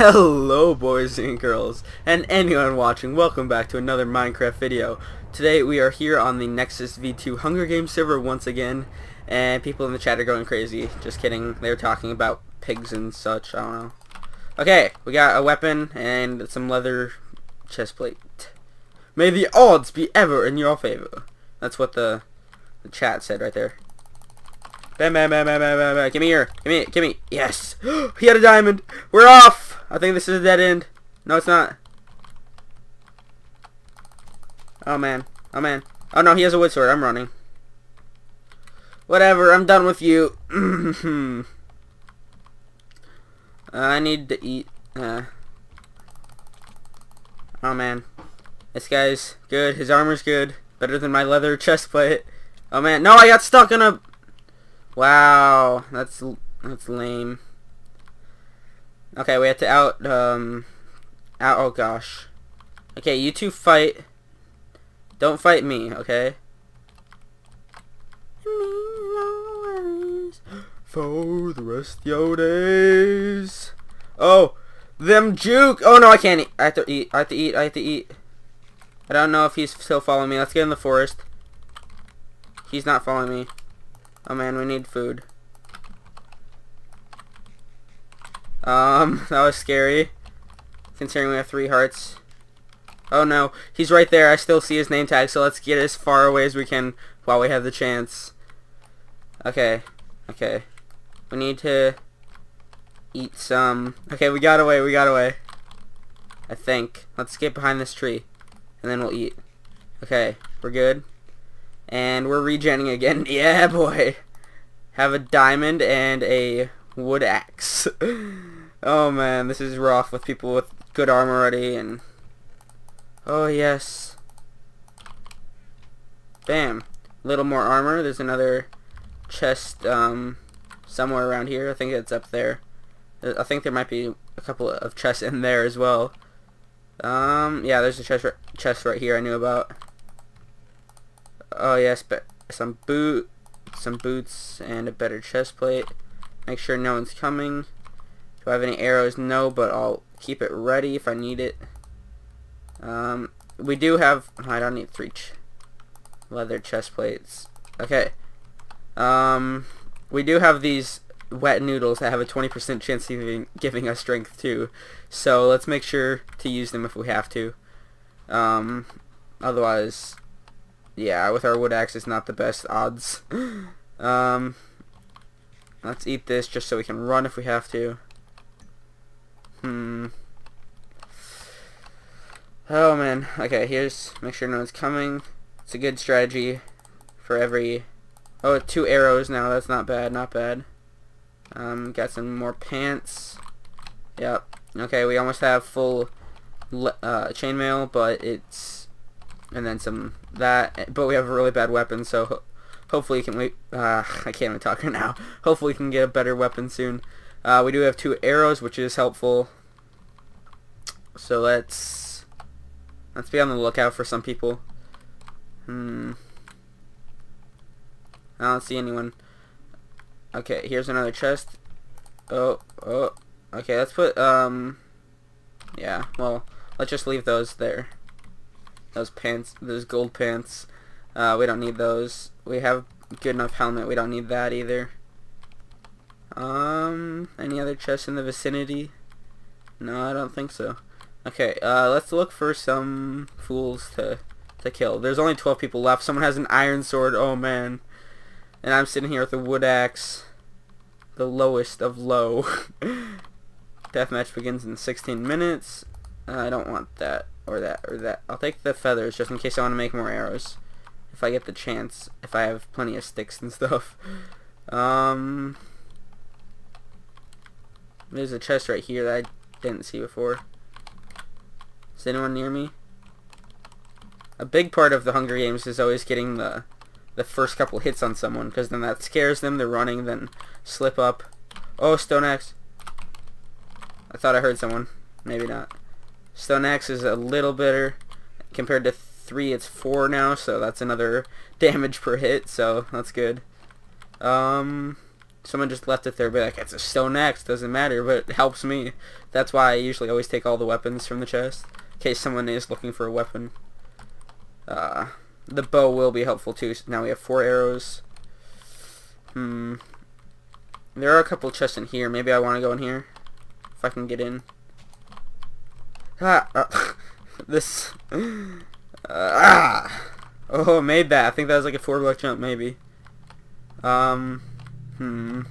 Hello boys and girls, and anyone watching, welcome back to another Minecraft video. Today we are here on the Nexus V2 Hunger Games server once again, and people in the chat are going crazy. Just kidding, they're talking about pigs and such, I don't know. Okay, we got a weapon and some leather chest plate. May the odds be ever in your favor. That's what the, the chat said right there. Bam, bam, bam, bam, bam, bam, bam. Give me here. Give me, give me. Yes. he had a diamond. We're off. I think this is a dead end. No, it's not. Oh, man. Oh, man. Oh, no, he has a wood sword. I'm running. Whatever. I'm done with you. I need to eat. Uh. Oh, man. This guy's good. His armor's good. Better than my leather chest plate. Oh, man. No, I got stuck in a... Wow, that's that's lame. Okay, we have to out um out. Oh gosh. Okay, you two fight. Don't fight me, okay? For the rest of your days. Oh, them juke. Oh no, I can't eat. I have to eat. I have to eat. I have to eat. I don't know if he's still following me. Let's get in the forest. He's not following me. Oh man, we need food. Um, that was scary. Considering we have three hearts. Oh no, he's right there. I still see his name tag, so let's get as far away as we can while we have the chance. Okay, okay. We need to eat some... Okay, we got away, we got away. I think. Let's get behind this tree, and then we'll eat. Okay, we're good. And we're regenning again. Yeah, boy. Have a diamond and a wood axe. oh, man. This is rough with people with good armor already. And Oh, yes. Bam. A little more armor. There's another chest um, somewhere around here. I think it's up there. I think there might be a couple of chests in there as well. Um, yeah, there's a chest, chest right here I knew about. Oh yes, but some boot, some boots, and a better chest plate. Make sure no one's coming. Do I have any arrows? No, but I'll keep it ready if I need it. Um, we do have. I don't need three ch leather chest plates. Okay. Um, we do have these wet noodles that have a 20% chance of giving, giving us strength too. So let's make sure to use them if we have to. Um, otherwise, yeah, with our wood axe, it's not the best odds. um, let's eat this just so we can run if we have to. Hmm. Oh man. Okay, here's make sure no one's coming. It's a good strategy for every. Oh, two arrows now. That's not bad. Not bad. Um, got some more pants. Yep. Okay, we almost have full uh, chainmail, but it's and then some that. But we have a really bad weapon, so hopefully we can wait. Uh, I can't even talk right now. Hopefully we can get a better weapon soon. Uh, we do have two arrows, which is helpful. So let's let's be on the lookout for some people. Hmm. I don't see anyone. Okay, here's another chest. Oh, oh. Okay, let's put, um, yeah, well, let's just leave those there. Those pants, those gold pants. Uh, we don't need those. We have good enough helmet. We don't need that either. Um, any other chests in the vicinity? No, I don't think so. Okay, uh, let's look for some fools to to kill. There's only 12 people left. Someone has an iron sword. Oh, man. And I'm sitting here with a wood axe. The lowest of low. Deathmatch begins in 16 minutes. Uh, I don't want that or that or that. I'll take the feathers just in case I want to make more arrows. If I get the chance. If I have plenty of sticks and stuff. Um, there's a chest right here that I didn't see before. Is anyone near me? A big part of the Hunger Games is always getting the the first couple hits on someone because then that scares them. They're running, then slip up. Oh, stone axe. I thought I heard someone. Maybe not. Stone Axe is a little better. Compared to 3, it's 4 now, so that's another damage per hit, so that's good. Um, someone just left it there, but it's a stone axe, doesn't matter, but it helps me. That's why I usually always take all the weapons from the chest, in case someone is looking for a weapon. Uh, the bow will be helpful too. So now we have four arrows. Hmm. There are a couple chests in here. Maybe I want to go in here. If I can get in. Ah! Uh, this... Uh, ah! Oh, made that. I think that was like a four block jump, maybe. Um... Hmm.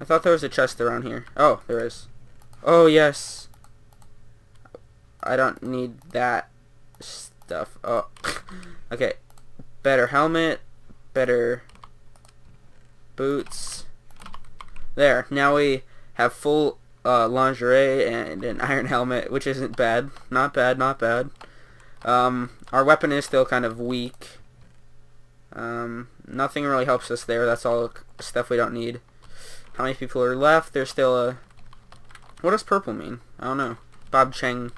I thought there was a chest around here. Oh, there is. Oh, yes. I don't need that stuff. Oh, okay. Better helmet. Better boots. There. Now we have full uh, lingerie and an iron helmet, which isn't bad. Not bad, not bad. Um, our weapon is still kind of weak. Um, nothing really helps us there. That's all stuff we don't need. How many people are left? There's still a... What does purple mean? I don't know. Bob Cheng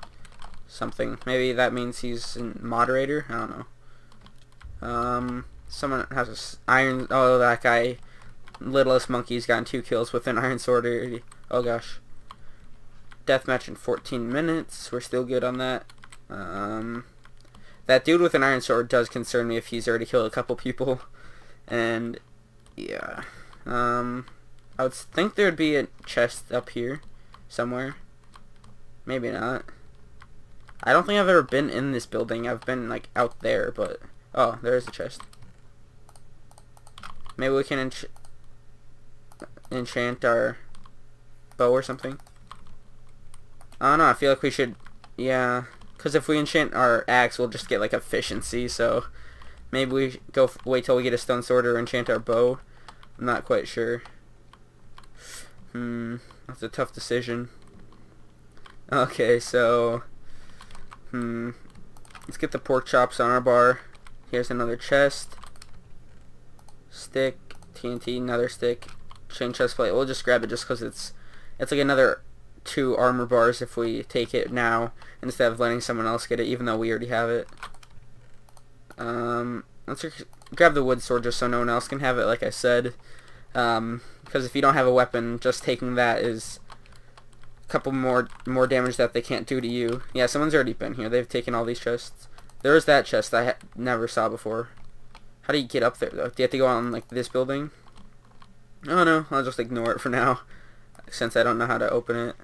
something. Maybe that means he's a moderator? I don't know. Um, someone has a iron... Oh, that guy. Littlest Monkey's gotten two kills with an iron sword already. Oh, gosh. Deathmatch in 14 minutes. We're still good on that. Um... That dude with an iron sword does concern me if he's already killed a couple people. And, yeah. Um, I would think there would be a chest up here somewhere. Maybe not. I don't think I've ever been in this building. I've been, like, out there, but... Oh, there is a chest. Maybe we can ench enchant our bow or something. I don't know. I feel like we should... Yeah. Because if we enchant our axe, we'll just get like efficiency. So maybe we go wait till we get a stone sword or enchant our bow. I'm not quite sure. Hmm, that's a tough decision. Okay, so hmm, let's get the pork chops on our bar. Here's another chest. Stick, TNT, another stick, chain chest plate. We'll just grab it just because it's it's like another two armor bars if we take it now instead of letting someone else get it even though we already have it. Um, let's grab the wood sword just so no one else can have it like I said. Um, because if you don't have a weapon, just taking that is a couple more more damage that they can't do to you. Yeah, someone's already been here. They've taken all these chests. There's that chest I never saw before. How do you get up there though? Do you have to go on like this building? Oh no, I'll just ignore it for now since I don't know how to open it.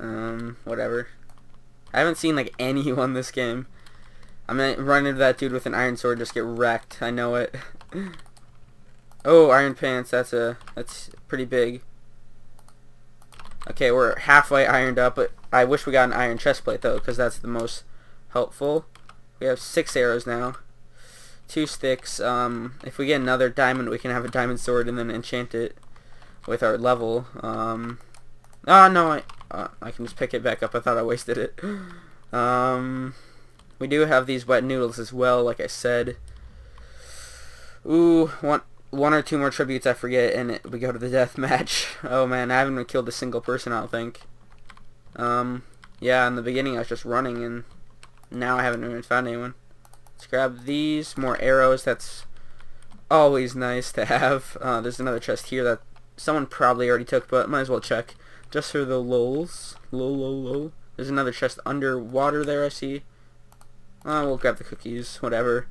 Um, whatever. I haven't seen like anyone this game. I'm gonna run into that dude with an iron sword just get wrecked. I know it. oh, iron pants. That's a that's pretty big. Okay, we're halfway ironed up, but I wish we got an iron chest plate though, because that's the most helpful. We have six arrows now, two sticks. Um, if we get another diamond, we can have a diamond sword and then enchant it with our level. Um, oh no, I uh, I can just pick it back up. I thought I wasted it. Um, we do have these wet noodles as well, like I said. Ooh, one, one or two more tributes I forget, and it, we go to the death match. Oh man, I haven't even killed a single person, I don't think. Um, yeah, in the beginning I was just running, and now I haven't even found anyone. Let's grab these, more arrows, that's always nice to have. Uh, there's another chest here that someone probably already took, but might as well check. Just for the lulz. Lol, lol. There's another chest underwater there, I see. Uh, we'll grab the cookies, whatever.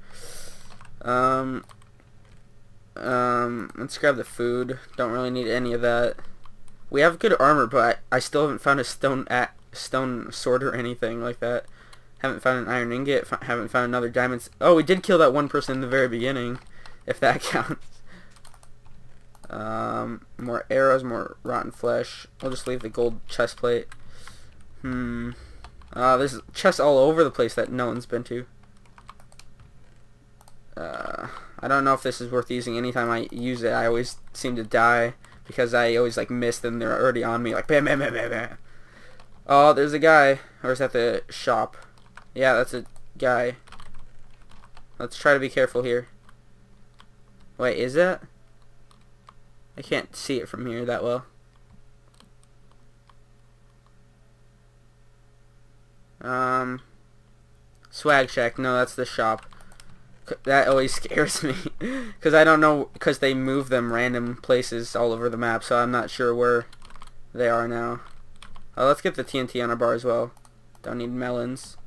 Um, um, let's grab the food. Don't really need any of that. We have good armor, but I, I still haven't found a stone at stone sword or anything like that. Haven't found an iron ingot. Haven't found another diamond. Oh, we did kill that one person in the very beginning, if that counts. Um, more arrows, more rotten flesh. We'll just leave the gold chest plate. Hmm. Uh, there's chests all over the place that no one's been to. Uh, I don't know if this is worth using. Anytime I use it, I always seem to die because I always like miss them. They're already on me, like bam, bam, bam, bam, bam. Oh, there's a guy. Or is that the shop? Yeah, that's a guy. Let's try to be careful here. Wait, is that? I can't see it from here that well. Um, Swag Shack. No, that's the shop. That always scares me. Because I don't know, because they move them random places all over the map, so I'm not sure where they are now. Oh, let's get the TNT on our bar as well. Don't need melons.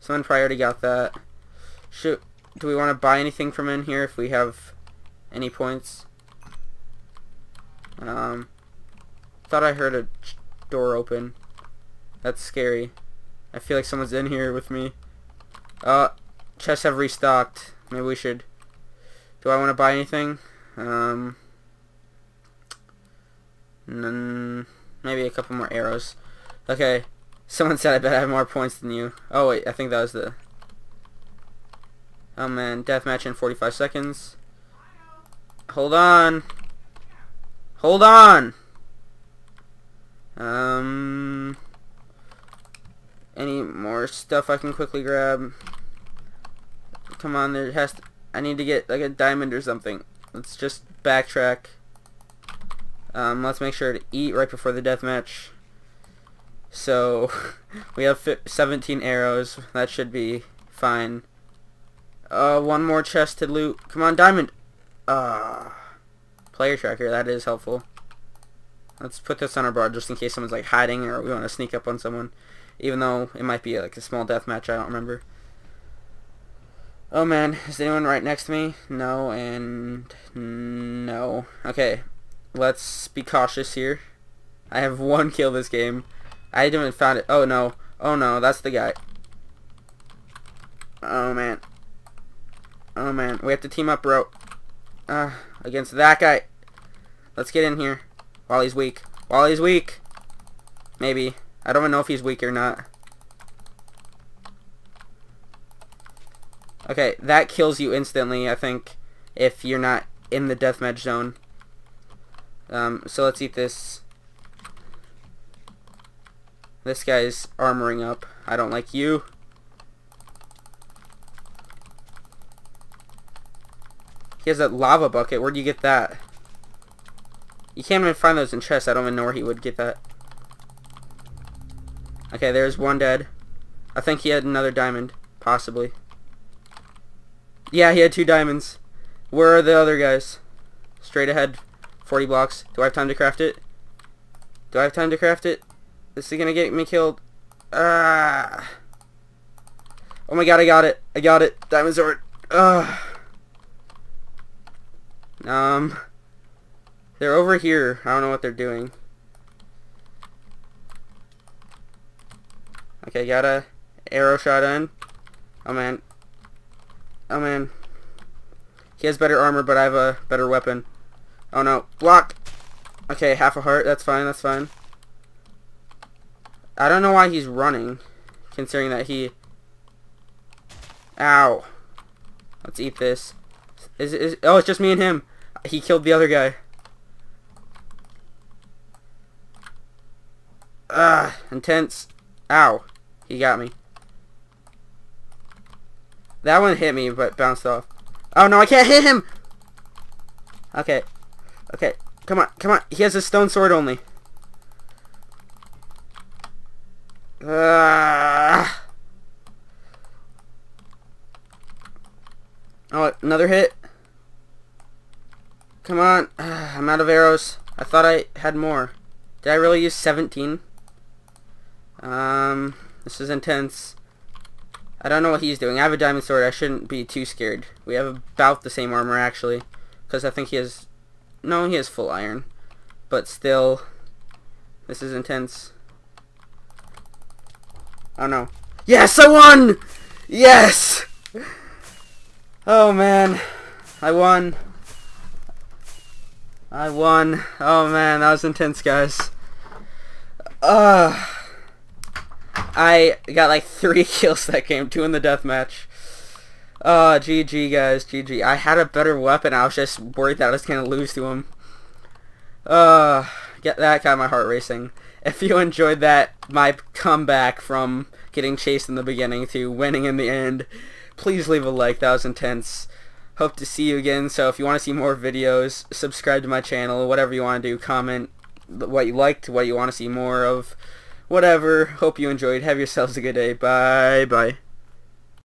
Someone probably already got that. Shoot. Do we want to buy anything from in here if we have any points? Um, thought I heard a door open. That's scary. I feel like someone's in here with me. Uh, chests have restocked. Maybe we should... Do I want to buy anything? Um, maybe a couple more arrows. Okay. Someone said I bet I have more points than you. Oh wait, I think that was the... Oh man, deathmatch in 45 seconds. Hold on. Hold on! Um... Any more stuff I can quickly grab? Come on, there has to, I need to get like a diamond or something. Let's just backtrack. Um, let's make sure to eat right before the death match. So, we have 17 arrows. That should be fine. Uh, one more chest to loot. Come on, diamond! Uh, player tracker, that is helpful. Let's put this on our bar just in case someone's like hiding or we want to sneak up on someone. Even though it might be like a small death match, I don't remember. Oh man, is anyone right next to me? No, and no. Okay, let's be cautious here. I have one kill this game. I haven't found it. Oh no. Oh no, that's the guy. Oh man. Oh man, we have to team up, bro. Uh, against that guy. Let's get in here. While he's weak. While he's weak. Maybe. I don't even know if he's weak or not. Okay, that kills you instantly, I think, if you're not in the deathmatch zone. Um, so let's eat this. This guy's armoring up. I don't like you. He has that lava bucket. Where'd you get that? You can't even find those in chests. I don't even know where he would get that. Okay, there's one dead. I think he had another diamond, possibly. Yeah, he had two diamonds. Where are the other guys? Straight ahead, 40 blocks. Do I have time to craft it? Do I have time to craft it? Is he gonna get me killed? Ah! Oh my god, I got it. I got it. Diamond sword. Ugh. Um, they're over here. I don't know what they're doing. Okay, got a arrow shot in. Oh man. Oh man. He has better armor, but I have a better weapon. Oh no. Block! Okay, half a heart. That's fine, that's fine. I don't know why he's running, considering that he... Ow. Let's eat this. Is, is Oh, it's just me and him. He killed the other guy. Ah, intense. Ow. He got me. That one hit me, but bounced off. Oh no, I can't hit him! Okay. Okay. Come on, come on. He has a stone sword only. Uh, oh, another hit. Come on. I'm out of arrows. I thought I had more. Did I really use 17? Um... This is intense. I don't know what he's doing. I have a diamond sword. I shouldn't be too scared. We have about the same armor, actually. Because I think he has... No, he has full iron. But still... This is intense. Oh, no. Yes, I won! Yes! Oh, man. I won. I won. Oh, man. That was intense, guys. Ugh. I got like three kills that game, two in the death match. Uh, GG guys, GG. I had a better weapon. I was just worried that I was gonna lose to him. Uh, get that got my heart racing. If you enjoyed that, my comeback from getting chased in the beginning to winning in the end, please leave a like. That was intense. Hope to see you again. So if you want to see more videos, subscribe to my channel. Whatever you want to do, comment what you liked, what you want to see more of whatever. Hope you enjoyed. Have yourselves a good day. Bye. Bye.